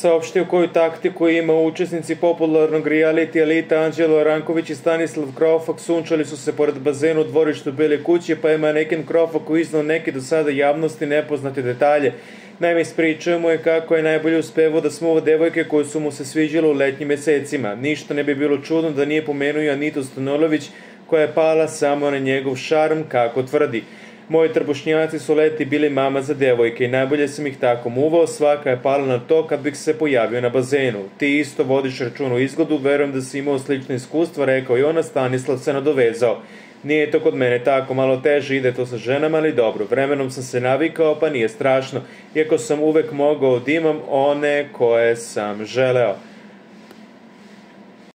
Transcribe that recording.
saopštio koju taktiku ima učesnici popularnog reality Elita Anđelo Ranković i Stanislav Krofak sunčali su se pored bazenu u dvorištu Bele kuće pa je manekin Krofak iznao neke do sada javnosti nepoznate detalje. Naime, mu je kako je najbolje uspevo da smuva devojke koje su mu se sviđale u letnjim mesecima. Ništa ne bi bilo čudno da nije pomenuo i Anitu Stanolović koja je pala samo na njegov šarm, kako tvrdi. Moji trbušnjaci su leti bili mama za devojke i najbolje sam ih tako muvao, svaka je pala na to kad bih se pojavio na bazenu. Ti isto vodiš račun u izgledu, verujem da si imao slično iskustva, rekao i ona, Stanislav se nadovezao. Nije to kod mene tako, malo teže ide to sa ženama, ali dobro. Vremenom sam se navikao, pa nije strašno. Iako sam uvek mogao da imam one koje sam želeo.